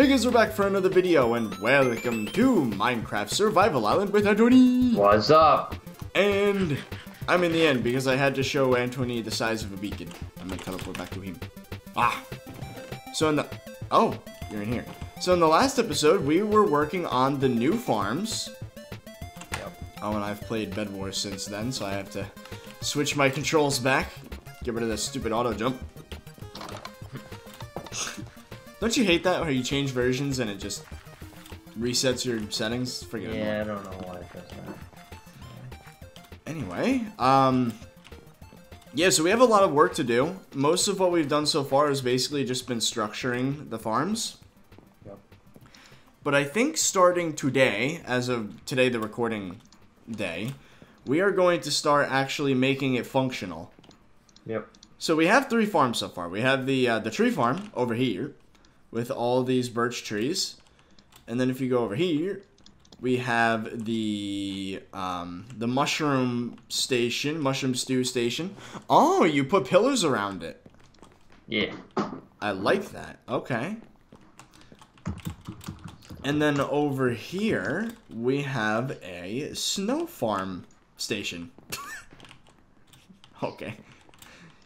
Hey guys, we're back for another video, and welcome to Minecraft Survival Island with Anthony! What's up? And I'm in the end because I had to show Anthony the size of a beacon. I'm gonna teleport back to him. Ah! So in the... Oh, you're in here. So in the last episode, we were working on the new farms. Yep. Oh, and I've played Bed Wars since then, so I have to switch my controls back. Get rid of that stupid auto jump. Don't you hate that where you change versions and it just resets your settings? Forget Yeah. I don't know why it does that. Anyway, um, yeah, so we have a lot of work to do. Most of what we've done so far has basically just been structuring the farms. Yep. But I think starting today, as of today, the recording day, we are going to start actually making it functional. Yep. So we have three farms so far. We have the uh, the tree farm over here, with all these birch trees, and then if you go over here, we have the um, the mushroom station, mushroom stew station. Oh, you put pillars around it. Yeah. I like that. Okay. And then over here, we have a snow farm station. okay.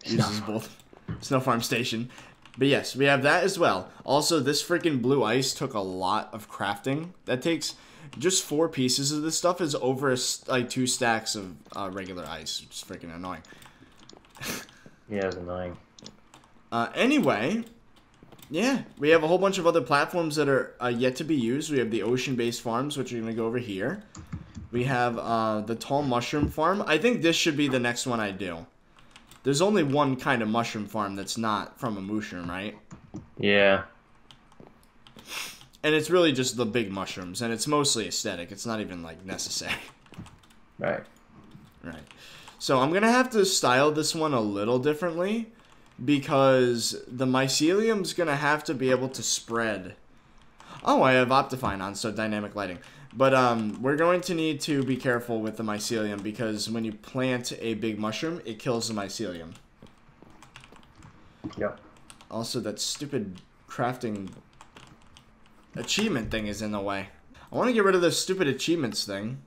Uses both. Snow farm station. But yes, we have that as well. Also, this freaking blue ice took a lot of crafting. That takes just four pieces of this stuff is over like two stacks of uh, regular ice. It's freaking annoying. Yeah, it's annoying. Uh, anyway, yeah, we have a whole bunch of other platforms that are uh, yet to be used. We have the ocean-based farms, which are going to go over here. We have uh, the tall mushroom farm. I think this should be the next one I do. There's only one kind of mushroom farm that's not from a mushroom, right? Yeah. And it's really just the big mushrooms, and it's mostly aesthetic. It's not even, like, necessary. Right. Right. So I'm gonna have to style this one a little differently because the mycelium's gonna have to be able to spread. Oh, I have Optifine on, so dynamic lighting. But um, we're going to need to be careful with the mycelium because when you plant a big mushroom, it kills the mycelium. Yep. Also, that stupid crafting achievement thing is in the way. I want to get rid of this stupid achievements thing.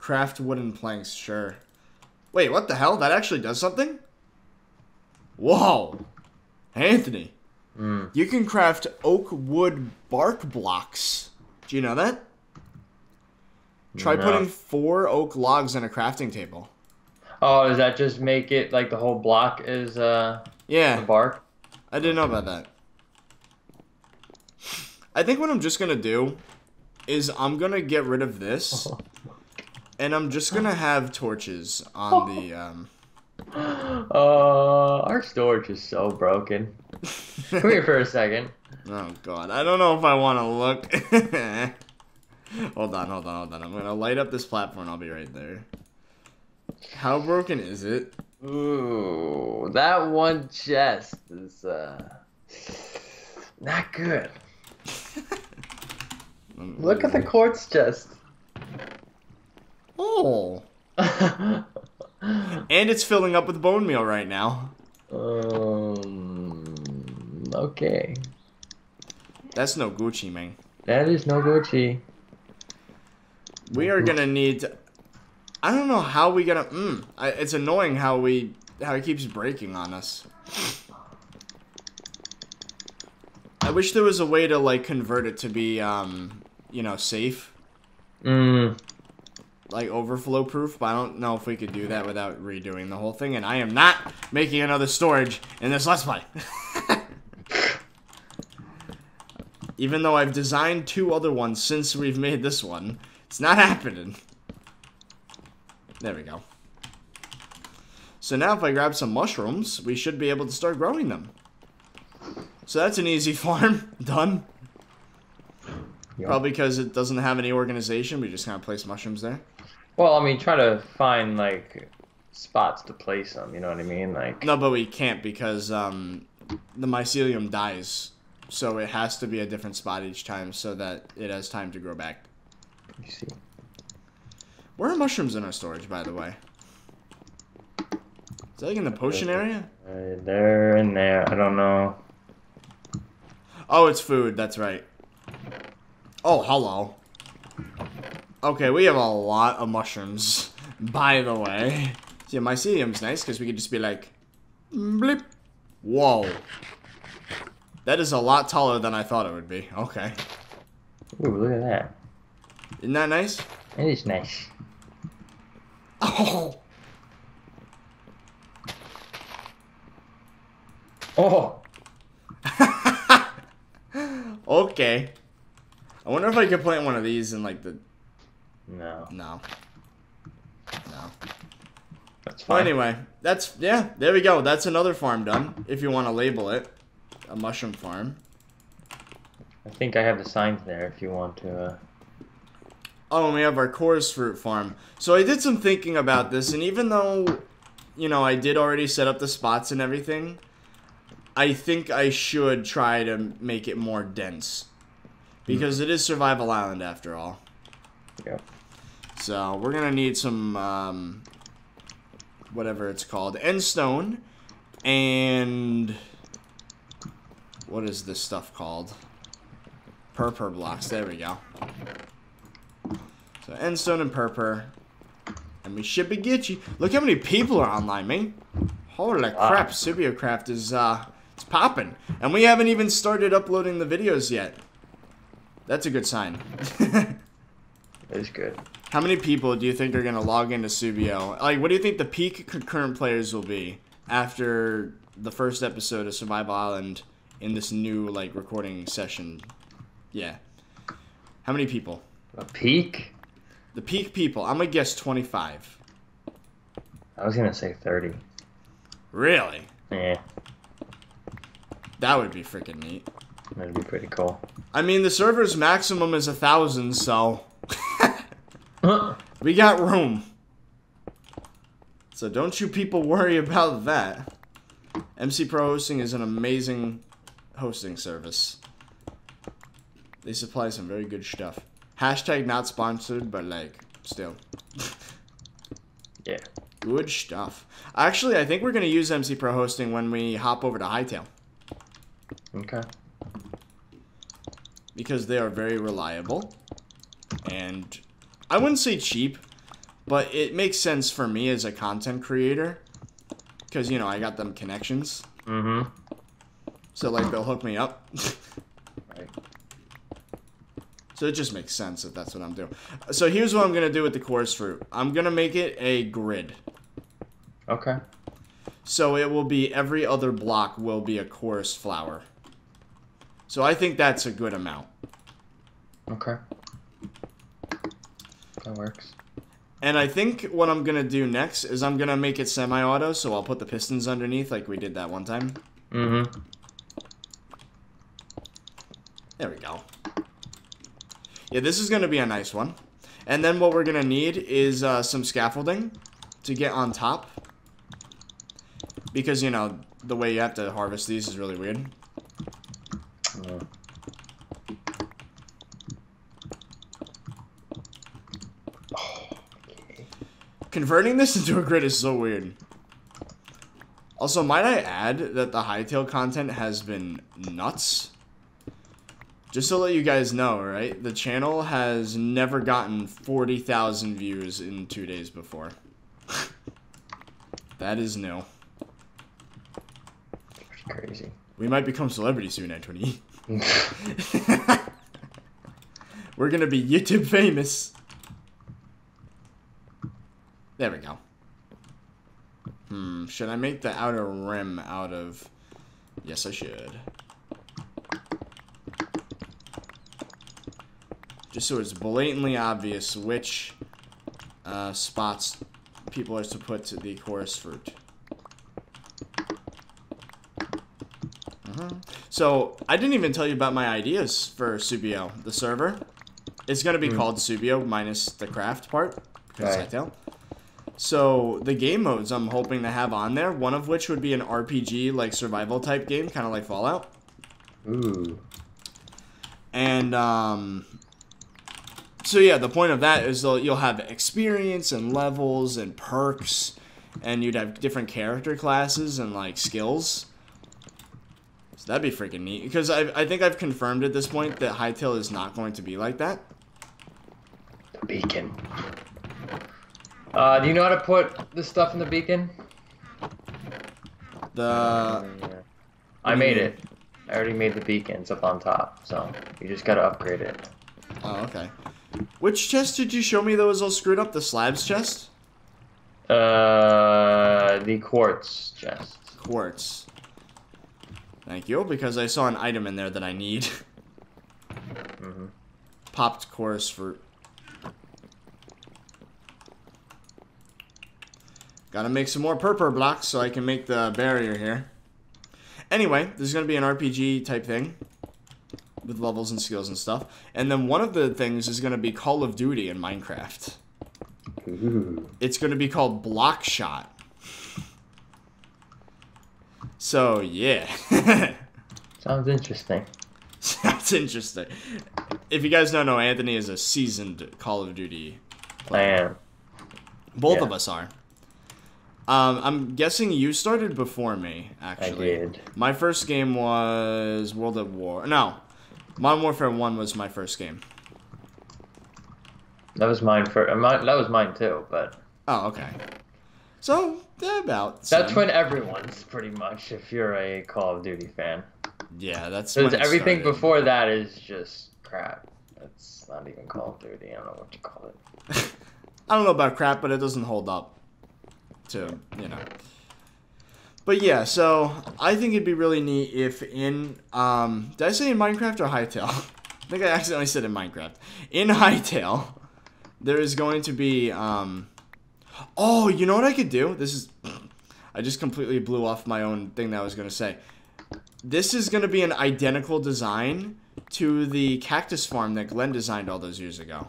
Craft wooden planks, sure. Wait, what the hell? That actually does something? Whoa! Anthony, Mm. you can craft oak wood bark blocks. Do you know that? Try No. putting four oak logs on a crafting table. Oh, does that just make it like the whole block is uh Yeah, bark? I didn't know about that. I think what I'm just gonna do is I'm gonna get rid of this, and I'm just gonna have torches on the. Um... Uh, our storage is so broken. Come here for a second. Oh God, I don't know if I want to look. hold on, hold on, hold on. I'm gonna light up this platform. I'll be right there. How broken is it? Ooh, that one chest is uh not good. Look at the quartz chest. Oh, and it's filling up with bone meal right now. um. Okay. That's no Gucci, man. That is no Gucci. We are gonna need. To, I don't know how we gonna. Mm, I, it's annoying how we how it keeps breaking on us. I wish there was a way to like convert it to be um you know safe Mm. like overflow proof, but I don't know if we could do that without redoing the whole thing. And I am not making another storage in this let's play. Even though I've designed two other ones since we've made this one, it's not happening. There we go. So now if I grab some mushrooms, we should be able to start growing them. So that's an easy farm. Done. Yep. Probably because it doesn't have any organization. We just kind of place mushrooms there. Well, I mean, try to find like spots to place them. You know what I mean? Like. No, but we can't because um, the mycelium dies. So it has to be a different spot each time so that it has time to grow back. You see. Where are mushrooms in our storage, by the way? Is that like in the potion area? Uh, there and there. I don't know. Oh, it's food. That's right. Oh, hello. Okay, we have a lot of mushrooms, by the way. See, mycelium's nice because we could just be like, blip. Whoa. That is a lot taller than I thought it would be. Okay. Ooh, look at that. Isn't that nice? It is nice. Oh. Oh! Okay. I wonder if I could plant one of these in like the No, no. No. that's Well, fine. anyway, that's yeah. There we go. That's another farm done. If you want to label it, a mushroom farm. I think I have the signs there if you want to. Uh... Oh, and we have our chorus fruit farm. So I did some thinking about this, and even though, you know, I did already set up the spots and everything, I think I should try to make it more dense. Because it is Survival Island after all. Yep. So we're gonna need some, um, whatever it's called, end stone, and what is this stuff called? Purpur blocks. There we go. So endstone and purpur, and we should be Gucci. Look how many people are online, man. Holy Wow. crap! Subiocraft is uh, it's popping, and we haven't even started uploading the videos yet. That's a good sign. It is good. How many people do you think are going to log into Subio? Like, what do you think the peak concurrent players will be after the first episode of Survival Island in this new, like, recording session? Yeah. How many people? A peak? The peak people, I'm going to guess 25. I was gonna say 30. Really? Yeah, That would be freaking neat. that'd be pretty cool. I mean, the server's maximum is a thousand, so we got room. So don't you people worry about that. MC Pro Hosting is an amazing hosting service. They supply some very good stuff. Hashtag not sponsored, but like, still. yeah. Good stuff. Actually, I think we're going to use MC Pro Hosting when we hop over to Hytale. Okay. because they are very reliable and I wouldn't say cheap, but it makes sense for me as a content creator because you know I got them connections, Mm-hmm. So like they'll hook me up. Right. So it just makes sense if that's what I'm doing. So here's what I'm gonna do with the chorus fruit. I'm gonna make it a grid. Okay. So it will be every other block will be a chorus flower. So I think that's a good amount. Okay. That works. And I think what I'm gonna do next is I'm gonna make it semi-auto, so I'll put the pistons underneath like we did that one time. Mm-hmm. There we go. Yeah, this is gonna be a nice one. And then what we're gonna need is uh, some scaffolding to get on top. Because, you know, the way you have to harvest these is really weird. Converting this into a grid is so weird. Also, might I add that the Hytale content has been nuts? Just to let you guys know, right? The channel has never gotten 40,000 views in two days before. that is new. Crazy. We might become celebrities soon, Anthony. We're gonna be YouTube famous. There we go. Hmm, should I make the outer rim out of... Yes, I should. Just so it's blatantly obvious which uh, spots people are to put the chorus fruit. Mhm. So, I didn't even tell you about my ideas for Subio, the server. It's going to be called Subio minus the craft part, because I tell. So, the game modes I'm hoping to have on there, one of which would be an RPG, like survival type game, kind of like Fallout. Ooh. And, um, so yeah, the point of that is you'll have experience and levels and perks, and you'd have different character classes and, like, skills. So that'd be freaking neat. Because I, I think I've confirmed at this point that Hytale is not going to be like that. The beacon. Uh, do you know how to put the stuff in the beacon? The I made it. I already made the beacons up on top, so you just gotta upgrade it. oh okay. Which chest did you show me that was all screwed up? The slabs chest? Uh, the quartz chest. Quartz. Thank you, because I saw an item in there that I need. hmm Popped chorus fruit. Gotta make some more purpur blocks so I can make the barrier here. Anyway, this is gonna be an RPG type thing. With levels and skills and stuff. And then one of the things is gonna be Call of Duty in Minecraft. Ooh. It's gonna be called Block Shot. So yeah. Sounds interesting. Sounds interesting. If you guys don't know, Anthony is a seasoned Call of Duty I am. Both Yeah. of us are. Um, I'm guessing you started before me, actually. I did. My first game was World at War. No, Modern Warfare 1 was my first game. That was mine for. uh, that was mine too, but Oh, okay. So, about. that's when everyone's pretty much. If you're a Call of Duty fan, Yeah, that's because everything started. before that is just crap. That's not even Call of Duty. I don't know what to call it. I don't know about crap, but it doesn't hold up to, you know. But yeah, so I think it'd be really neat if in um did I say in Minecraft or Hytale? I think I accidentally said in Minecraft. In Hytale, there is going to be um Oh, you know what I could do? This is I just completely blew off my own thing that I was gonna say. This is gonna be an identical design to the cactus farm that Glenn designed all those years ago.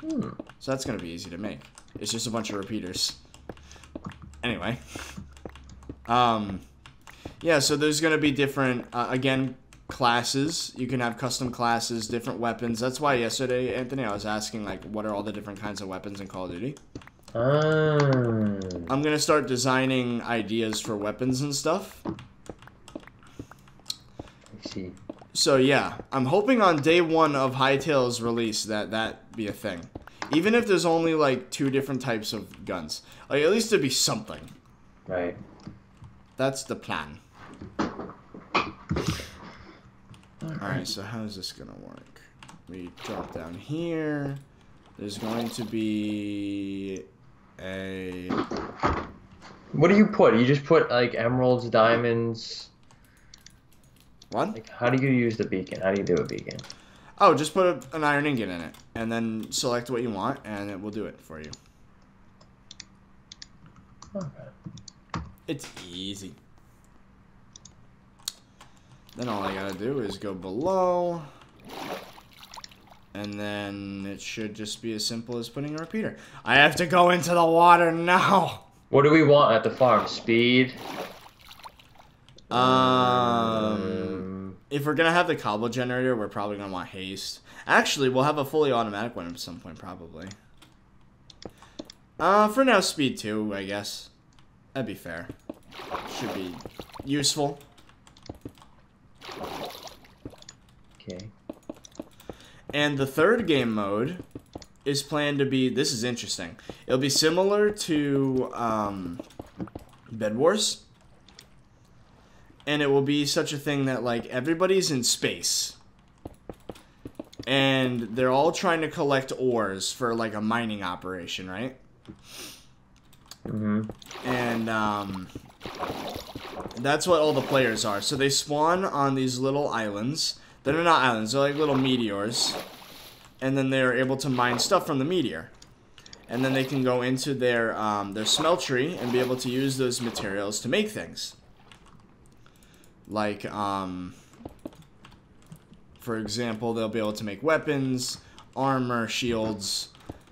Hmm. So that's gonna be easy to make. It's just a bunch of repeaters. Anyway. Um, yeah, so there's gonna be different, uh, again, classes. You can have custom classes, different weapons. That's why yesterday, Anthony, I was asking, like, what are all the different kinds of weapons in Call of Duty? Ah. I'm gonna start designing ideas for weapons and stuff. I see. So yeah, I'm hoping on day one of Hytale's release that that be a thing. Even if there's only like two different types of guns, like at least there be something. Right. That's the plan. Alright, so how is this gonna work? We drop down here. There's going to be a What do you put? You just put like emeralds, diamonds. what? Like, how do you use the beacon? How do you do a beacon? Oh, just put a, an iron ingot in it, and then select what you want, and it will do it for you. Okay. It's easy. Then all I gotta do is go below. And then it should just be as simple as putting a repeater. I have to go into the water now. What do we want at the farm? Speed. Um, if we're gonna have the cobble generator, we're probably gonna want haste. Actually, we'll have a fully automatic one at some point, probably. Uh, for now, speed two, I guess. That'd be fair. Should be useful. Okay. And the third game mode is planned to be. This is interesting. It'll be similar to um, Bed Wars, and it will be such a thing that like everybody's in space, and they're all trying to collect ores for like a mining operation, right? Mm-hmm. and um, that's what all the players are. So they spawn on these little islands. They're not islands; they're like little meteors, and then they're able to mine stuff from the meteor. And then they can go into their um, their smeltery and be able to use those materials to make things. Like, um, for example, they'll be able to make weapons, armor, shields,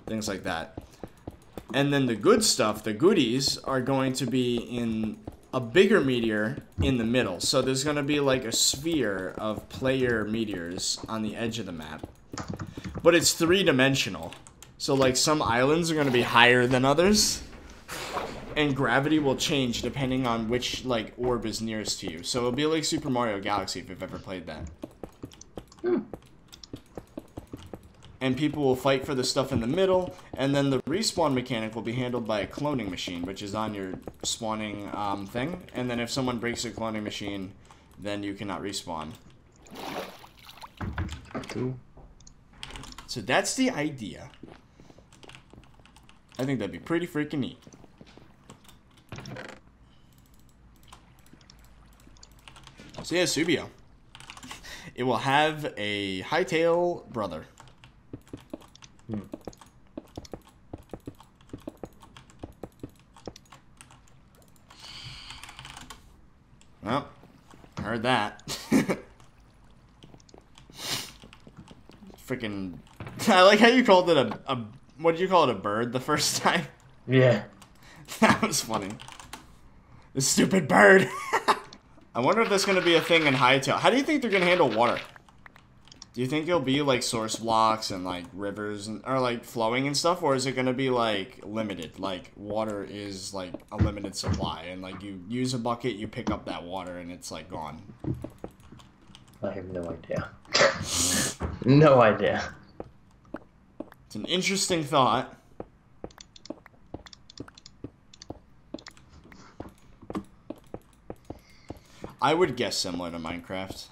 things like that. And then the good stuff, the goodies, are going to be in a bigger meteor in the middle. So there's going to be like a sphere of player meteors on the edge of the map. But it's three dimensional. So like some islands are going to be higher than others. and gravity will change depending on which like orb is nearest to you. So it'll be like Super Mario Galaxy if you've ever played that. Hmm. And people will fight for the stuff in the middle, and then the respawn mechanic will be handled by a cloning machine, which is on your spawning um, thing. And then if someone breaks a cloning machine, then you cannot respawn. Cool. So that's the idea. I think that'd be pretty freaking neat. So yeah, Subio. It will have a Hytale brother. Hmm. Well, heard that. Freaking. I like how you called it a, a. What did you call it? A bird the first time? Yeah. That was funny. The stupid bird. I wonder if that's going to be a thing in Hytale. How do you think they're going to handle water? Do you think it'll be like source blocks and like rivers and or like flowing and stuff, or is it going to be like limited? Like water is like a limited supply, and like you use a bucket, you pick up that water, and it's like gone. I have no idea. no idea. It's an interesting thought. I would guess similar to Minecraft.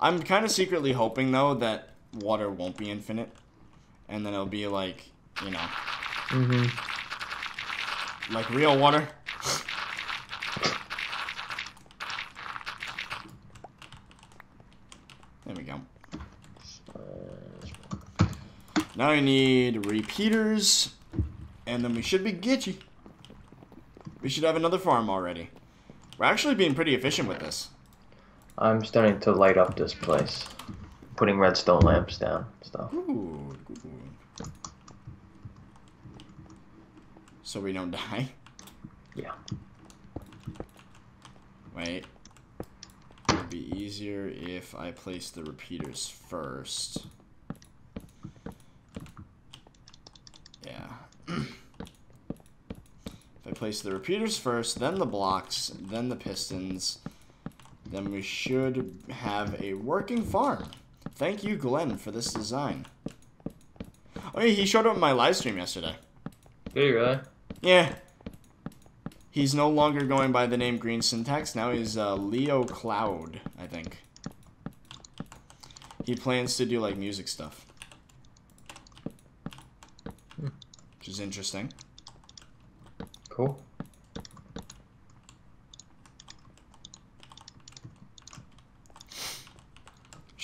I'm kind of secretly hoping though that water won't be infinite, and then it'll be like, you know, Mm-hmm. like real water. There we go. Now I need repeaters, and then we should be Gitchy. We should have another farm already. We're actually being pretty efficient with this. I'm starting to light up this place. Putting redstone lamps down, stuff. Ooh, good. So we don't die? Yeah. Wait. It'd be easier if I place the repeaters first. Yeah. if I place the repeaters first, then the blocks, then the pistons, then we should have a working farm. Thank you, Glenn, for this design. Oh, yeah, he showed up in my live stream yesterday. Really? Yeah. He's no longer going by the name Green Syntax. Now he's uh, Leo Cloud, I think. He plans to do like music stuff. Which is interesting. Cool.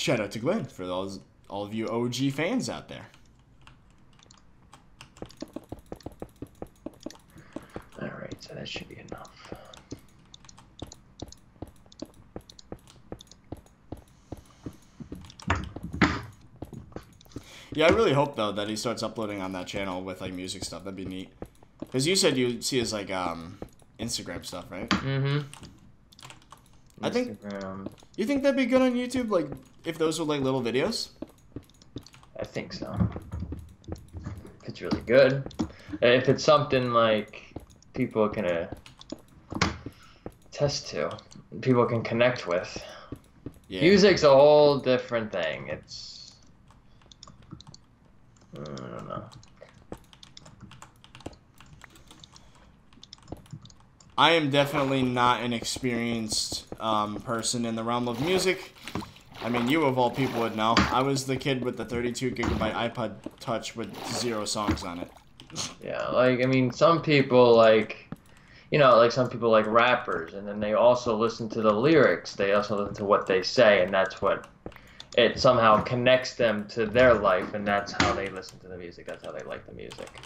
Shout out to Glenn for those all of you OG fans out there. Alright, so that should be enough. Yeah, I really hope though that he starts uploading on that channel with like music stuff. That'd be neat. Cause you said you see his like um Instagram stuff, right? Mm-hmm. I think- You think that'd be good on YouTube? Like if those were like little videos? I think so. If it's really good. If it's something like people can uh, test to, people can connect with. Yeah. Music's a whole different thing. It's. I don't know. I am definitely not an experienced um, person in the realm of music. I mean, you of all people would know. I was the kid with the 32 gigabyte iPod Touch with zero songs on it. Yeah, like I mean, some people like, you know, like some people like rappers, and then they also listen to the lyrics. They also listen to what they say, and that's what it somehow connects them to their life, and that's how they listen to the music. That's how they like the music.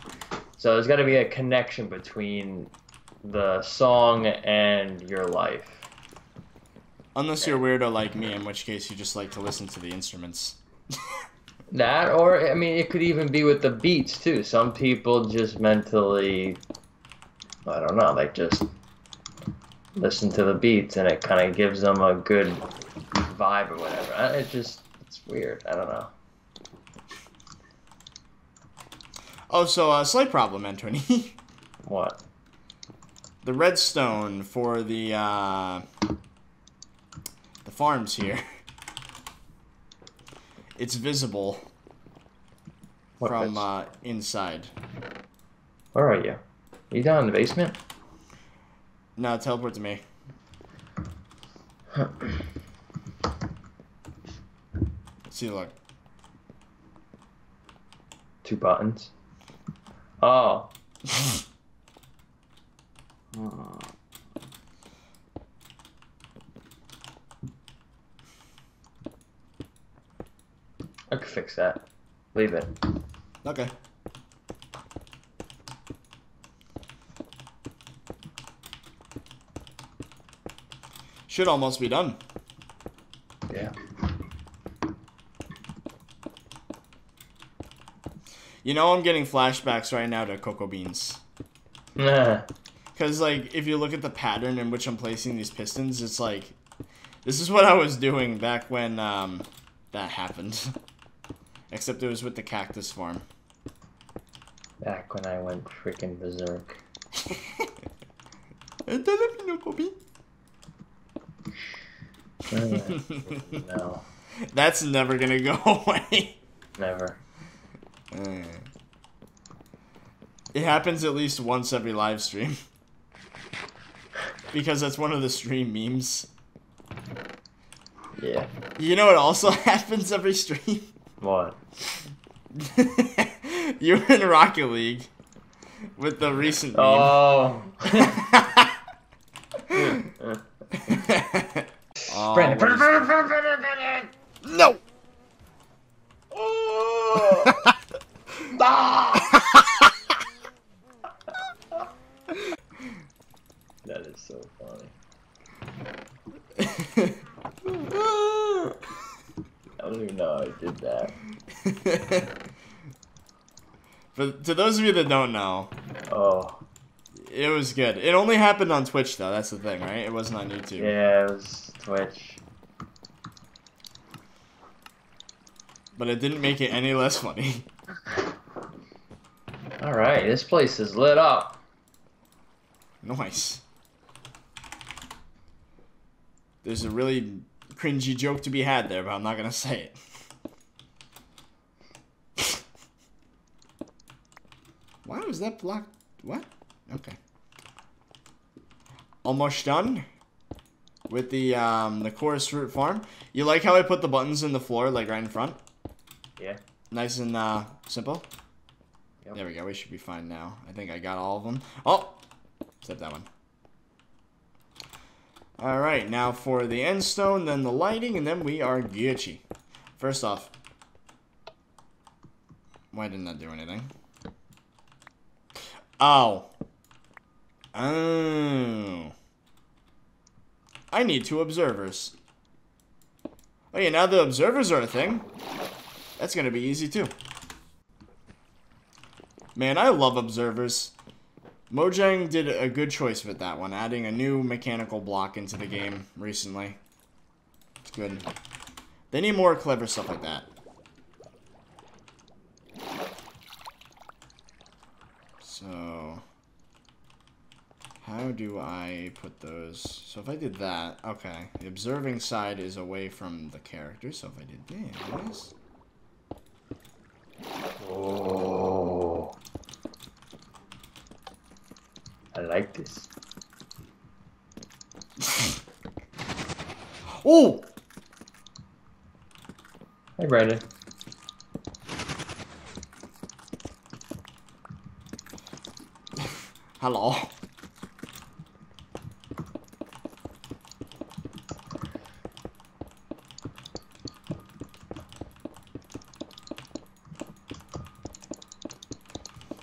So there's got to be a connection between the song and your life. Unless you're weirdo like me, in which case you just like to listen to the instruments. That, or I mean, it could even be with the beats too. Some people just mentally, I don't know, like just listen to the beats, and it kind of gives them a good vibe or whatever. It just, it's weird. I don't know. Oh, so uh, slight problem, Anthony. What? The redstone for the uh, the farms here. It's visible What from uh, inside. Where are you? Are you down in the basement? No, teleport to me. See, look. Two buttons. Oh. I could fix that. Leave it. Okay. Should almost be done. Yeah. You know, I'm getting flashbacks right now to Cocoa Beans. Nah. Because, like, if you look at the pattern in which I'm placing these pistons, it's like, this is what I was doing back when um, that happened. Except it was with the cactus farm. Back when I went freaking berserk. no, That's never gonna go away. never. It happens at least once every live stream. Because that's one of the stream memes. Yeah. You know what also happens every stream? What? You're in Rocket League with the recent meme. Oh. Oh, Brandon, what is- Brandon, Brandon, Brandon, Brandon. No! Ah! that is so funny. I don't even know how I did that. But to those of you that don't know, Oh, it was good. It only happened on Twitch though. That's the thing, right? It wasn't on YouTube. yeah, it was Twitch. But it didn't make it any less funny. Alright, this place is lit up. Nice. There's a really cringy joke to be had there, but I'm not gonna say it. Why was that blocked? What? Okay. Almost done with the um the chorus fruit farm. You like how I put the buttons in the floor, like right in front? Yeah. Nice and uh simple. Yep. There we go. We should be fine now. I think I got all of them. Oh, except that one. All right, now for the end stone, then the lighting, and then we are Gucci. First off, why didn't that do anything? Oh. Oh. I need two observers. Oh yeah, now the observers are a thing. That's gonna be easy too. Man, I love observers. Mojang did a good choice with that one, adding a new mechanical block into the game recently. It's good. They need more clever stuff like that. So, how do I put those? So if I did that, okay. The observing side is away from the character, so if I did this... Oh. I like this. Oh! Hey, Brandon. Hello.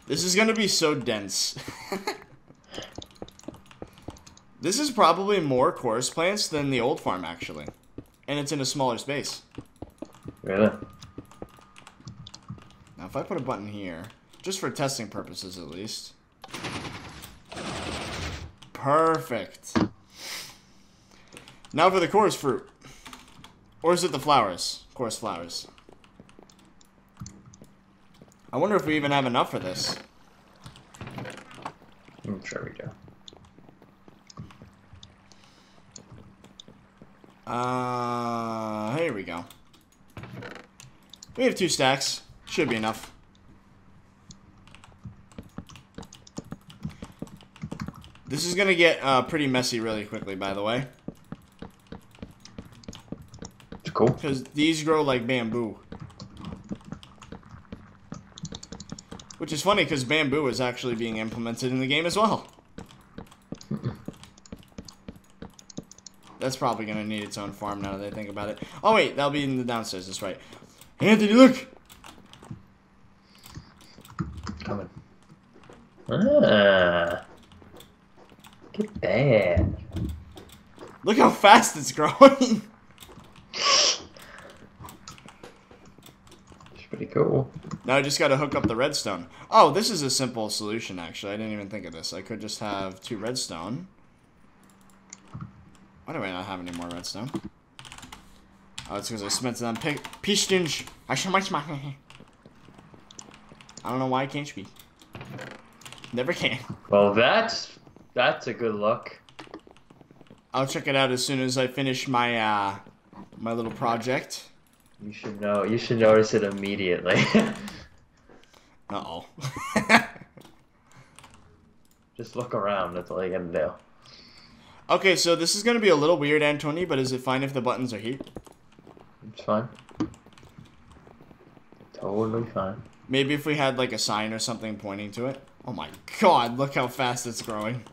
This is gonna be so dense. this is probably more chorus plants than the old farm, actually. And it's in a smaller space. Really? Now, if I put a button here, just for testing purposes at least. Perfect. Now for the chorus fruit. Or is it the flowers? Chorus flowers. I wonder if we even have enough for this. I'm sure we do. Uh, here we go. We have two stacks. Should be enough. This is gonna get uh, pretty messy really quickly, by the way. It's cool. Because these grow like bamboo. Which is funny because bamboo is actually being implemented in the game as well. That's probably going to need its own farm now that I think about it. Oh wait, that'll be in the downstairs, that's right. Anthony, look! Coming. Ah. Get that. Look how fast it's growing! It's pretty cool. now I just got to hook up the redstone. Oh, this is a simple solution actually. I didn't even think of this. I could just have two redstone. Why do I not have any more redstone? Oh, it's because I spent it on pi pistons. I should much my. I don't know why I can't speak. Never can. Well, that's that's a good look. I'll check it out as soon as I finish my uh my little project. You should know. You should notice it immediately. Uh oh. Just look around. That's all you gotta do. okay, so this is gonna be a little weird, Anthony, but is it fine if the buttons are here? It's fine. Totally fine. Maybe if we had like a sign or something pointing to it. Oh my god, look how fast it's growing.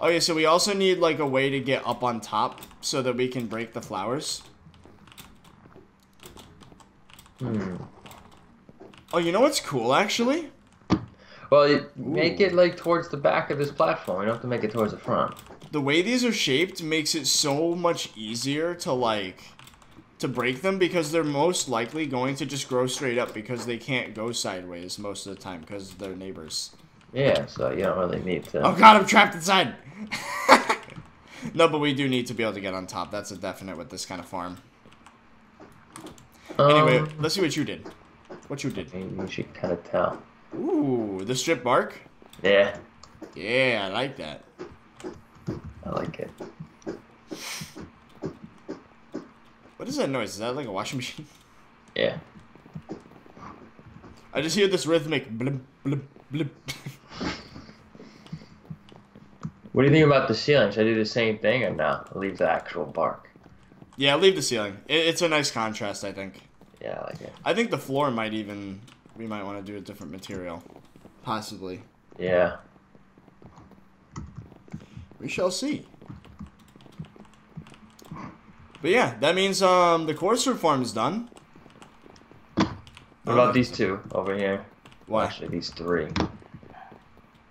Okay, so we also need like a way to get up on top so that we can break the flowers. Hmm. Oh, you know what's cool actually? Well, you make it like towards the back of this platform. You don't have to make it towards the front. The way these are shaped makes it so much easier to like to break them because they're most likely going to just grow straight up because they can't go sideways most of the time because they're neighbors. Yeah, so you don't really need to. Oh god, I'm trapped inside. no, but we do need to be able to get on top. That's a definite with this kind of farm. Anyway, Um, let's see what you did. What you did. You should kind of tell. Ooh, the strip bark. Yeah, Yeah, I like that. I like it. What is that noise? Is that like a washing machine? Yeah. I just hear this rhythmic blip blip blip. What do you think about the ceiling? Should I do the same thing or no? Leave the actual bark. yeah, leave the ceiling. It, it's a nice contrast, I think. Yeah, I like it. I think the floor might even we might want to do a different material, possibly. Yeah. We shall see. But yeah, that means um the course reform is done. What about these two over here? Why? actually, these three.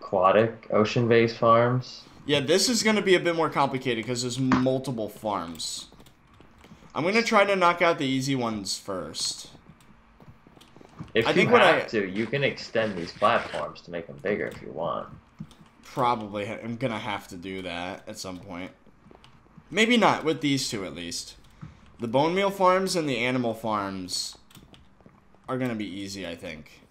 Aquatic, ocean-based farms. Yeah, this is gonna be a bit more complicated because there's multiple farms. I'm gonna try to knock out the easy ones first. If I you think what have I- to, you can extend these platforms to make them bigger if you want. Probably, I'm gonna have to do that at some point. Maybe not with these two at least. The bone meal farms and the animal farms are gonna be easy, I think.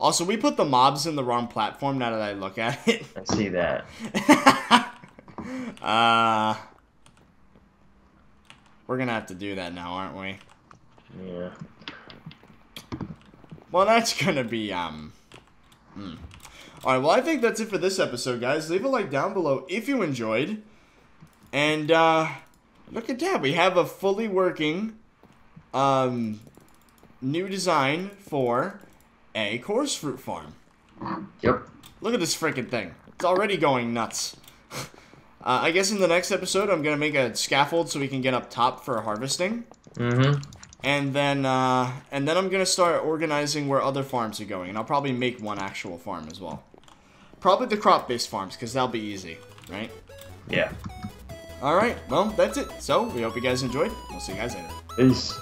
Also, we put the mobs in the wrong platform now that I look at it. I see that. uh, we're gonna have to do that now, aren't we? Yeah. Well, that's gonna be um. hmm. All right. Well, I think that's it for this episode, guys. Leave a like down below if you enjoyed, and uh, look at that. We have a fully working um new design for a chorus fruit farm. Yep. Look at this freaking thing. It's already going nuts. Uh, I guess in the next episode, I'm gonna make a scaffold so we can get up top for harvesting. Mm-hmm. And then, uh, and then I'm gonna start organizing where other farms are going, and I'll probably make one actual farm as well. Probably the crop-based farms, because that'll be easy, right? Yeah. All right, well, that's it. So we hope you guys enjoyed. We'll see you guys later. Peace.